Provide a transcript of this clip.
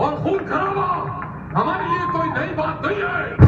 और खून खराबा हमारे लिए कोई नई बात नहीं है।